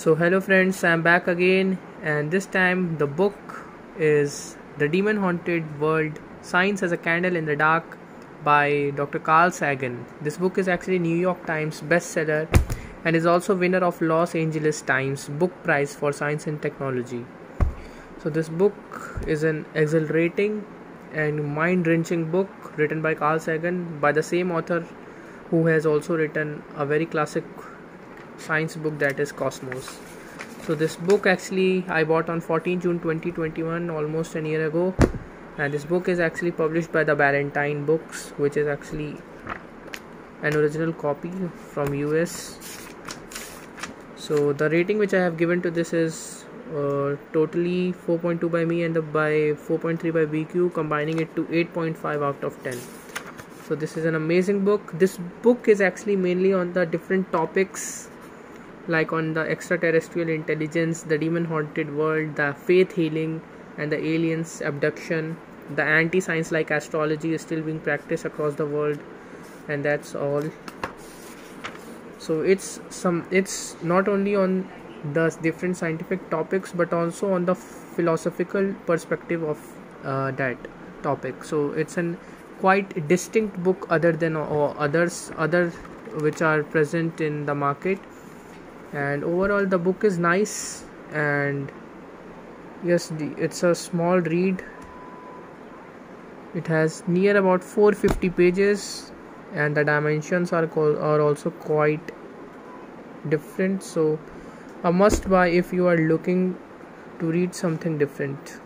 So hello friends, I'm back again and this time the book is The Demon Haunted World Science as a Candle in the Dark by Dr. Carl Sagan. This book is actually New York Times bestseller and is also winner of Los Angeles Times Book Prize for Science and Technology. So this book is an exhilarating and mind-wrenching book written by Carl Sagan by the same author who has also written a very classic science book that is Cosmos. So this book actually I bought on 14 June 2021, almost a year ago, and this book is actually published by the Ballantine Books, which is actually an original copy from US. So the rating which I have given to this is uh, totally 4.2 by me and the by 4.3 by BQ, combining it to 8.5 out of 10 so this is an amazing book this book is actually mainly on the different topics like on the extraterrestrial intelligence, the demon haunted world, the faith healing, and the aliens abduction. The anti science like astrology is still being practiced across the world, and that's all. So it's some it's not only on the different scientific topics but also on the philosophical perspective of uh, that topic. So it's an quite distinct book other than or others other which are present in the market and overall the book is nice. And yes it's a small read. It has near about 450 pages. And the dimensions are are also quite different. So a must buy if you are looking to read something different